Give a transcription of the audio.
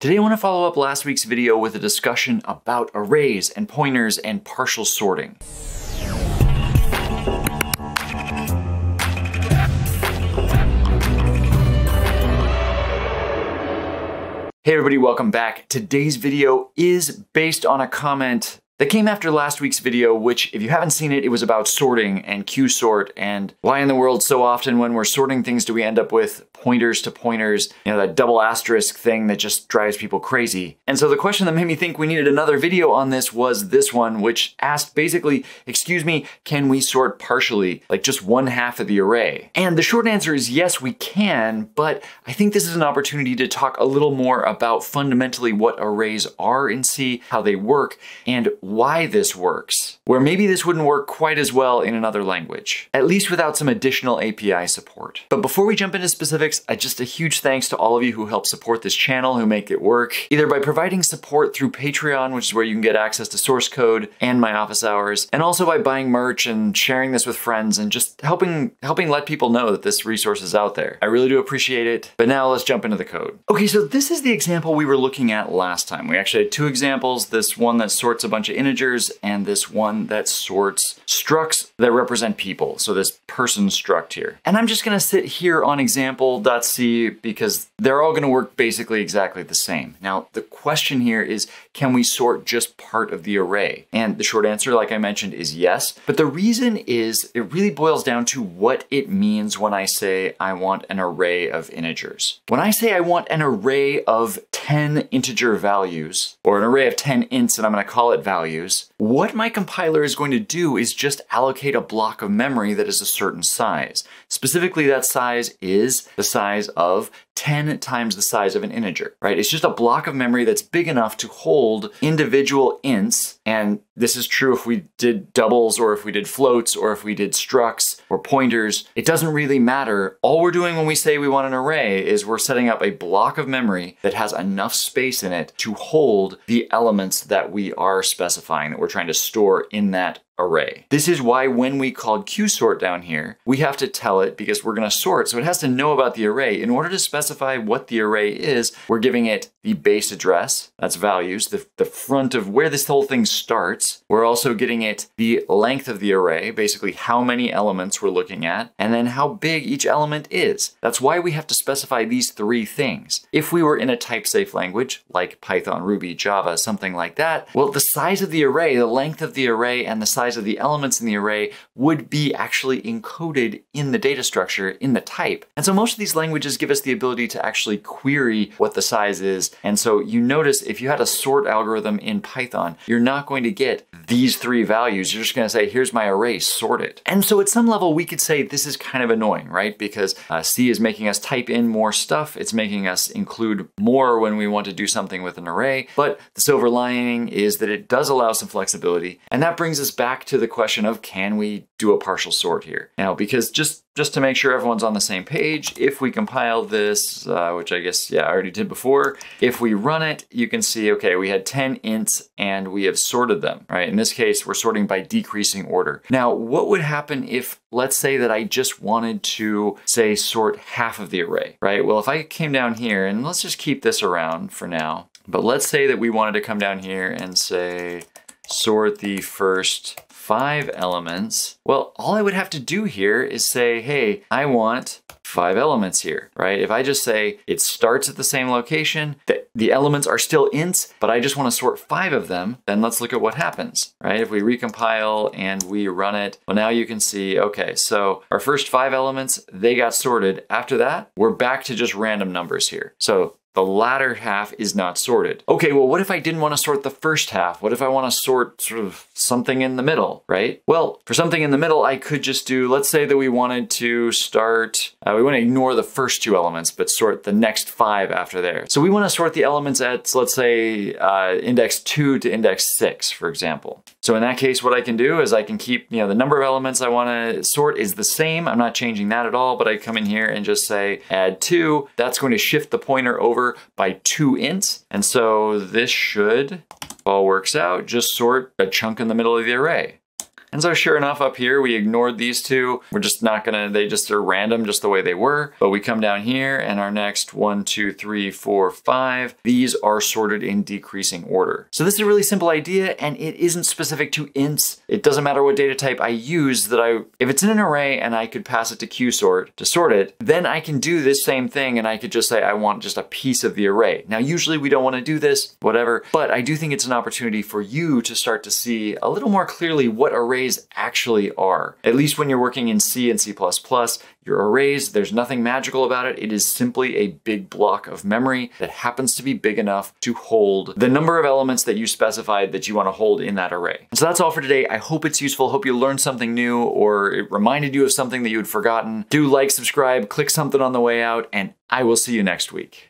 Today I want to follow up last week's video with a discussion about arrays and pointers and partial sorting. Hey everybody, welcome back. Today's video is based on a comment that came after last week's video, which if you haven't seen it, it was about sorting and qsort and why in the world so often when we're sorting things do we end up with pointers to pointers, you know, that double asterisk thing that just drives people crazy. And so the question that made me think we needed another video on this was this one, which asked basically, excuse me, can we sort partially, like just one half of the array? And the short answer is yes, we can, but I think this is an opportunity to talk a little more about fundamentally what arrays are in C, how they work, and why this works, where maybe this wouldn't work quite as well in another language, at least without some additional API support. But before we jump into specifics, I just a huge thanks to all of you who help support this channel, who make it work, either by providing support through Patreon, which is where you can get access to source code and my office hours, and also by buying merch and sharing this with friends and just helping helping let people know that this resource is out there. I really do appreciate it. But now let's jump into the code. Okay, so this is the example we were looking at last time. We actually had two examples, this one that sorts a bunch of integers and this one that sorts structs that represent people. So this person struct here. And I'm just gonna sit here on example.c because they're all gonna work basically exactly the same. Now, the question here is, can we sort just part of the array? And the short answer, like I mentioned, is yes. But the reason is it really boils down to what it means when I say I want an array of integers. When I say I want an array of 10 integer values, or an array of 10 ints and I'm gonna call it values, what my compiler is going to do is just allocate a block of memory that is a certain size. Specifically, that size is the size of 10 times the size of an integer, right? It's just a block of memory that's big enough to hold individual ints. And this is true if we did doubles or if we did floats or if we did structs or pointers. It doesn't really matter. All we're doing when we say we want an array is we're setting up a block of memory that has enough space in it to hold the elements that we are specifying, that we're trying to store in that array. This is why when we called qsort down here, we have to tell it because we're gonna sort, so it has to know about the array. In order to specify what the array is, we're giving it the base address, that's values, the, the front of where this whole thing starts. We're also getting it the length of the array, basically how many elements we're looking at, and then how big each element is. That's why we have to specify these three things. If we were in a type-safe language, like Python, Ruby, Java, something like that, well, the size of the array, the length of the array, and the size size of the elements in the array would be actually encoded in the data structure in the type. And so most of these languages give us the ability to actually query what the size is. And so you notice if you had a sort algorithm in Python, you're not going to get these three values. You're just going to say, here's my array, sort it. And so at some level, we could say this is kind of annoying, right? Because uh, C is making us type in more stuff. It's making us include more when we want to do something with an array. But the silver lining is that it does allow some flexibility. And that brings us back back to the question of can we do a partial sort here? Now, because just just to make sure everyone's on the same page, if we compile this, uh, which I guess, yeah, I already did before, if we run it, you can see, okay, we had 10 ints and we have sorted them, right? In this case, we're sorting by decreasing order. Now, what would happen if, let's say that I just wanted to, say, sort half of the array, right? Well, if I came down here, and let's just keep this around for now, but let's say that we wanted to come down here and say, sort the first five elements, well, all I would have to do here is say, hey, I want five elements here, right? If I just say it starts at the same location, the, the elements are still ints, but I just want to sort five of them, then let's look at what happens, right? If we recompile and we run it, well, now you can see, okay, so our first five elements, they got sorted. After that, we're back to just random numbers here. So the latter half is not sorted. Okay, well, what if I didn't want to sort the first half? What if I want to sort sort of something in the middle, right? Well, for something in the middle, I could just do, let's say that we wanted to start, uh, we want to ignore the first two elements, but sort the next five after there. So we want to sort the elements at, let's say, uh, index two to index six, for example. So in that case, what I can do is I can keep, you know, the number of elements I want to sort is the same. I'm not changing that at all, but I come in here and just say add two. That's going to shift the pointer over over by two ints. And so this should, all works out, just sort a chunk in the middle of the array. And so sure enough, up here, we ignored these two. We're just not gonna, they just are random just the way they were. But we come down here and our next one, two, three, four, five, these are sorted in decreasing order. So this is a really simple idea and it isn't specific to ints. It doesn't matter what data type I use that I, if it's in an array and I could pass it to qsort to sort it, then I can do this same thing and I could just say I want just a piece of the array. Now usually we don't want to do this, whatever, but I do think it's an opportunity for you to start to see a little more clearly what arrays actually are. At least when you're working in C and C++, your arrays, there's nothing magical about it. It is simply a big block of memory that happens to be big enough to hold the number of elements that you specified that you want to hold in that array. So that's all for today. I hope it's useful. Hope you learned something new or it reminded you of something that you had forgotten. Do like, subscribe, click something on the way out, and I will see you next week.